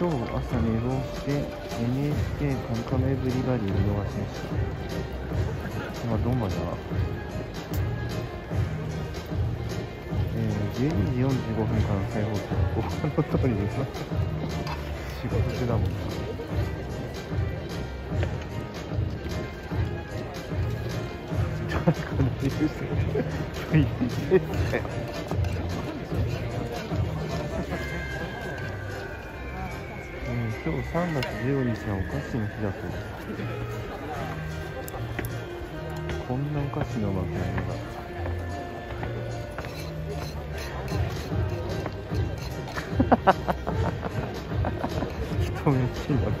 今日朝寝坊して NHK カムカムエブリバディ見逃しました。今どんまではえー、12時45分からの再放送。ご覧の通りです仕事中だもんな誰か何してつい。てって今日3月15日はお菓子の日だそうこんなお菓子のままが。人めっちゃなって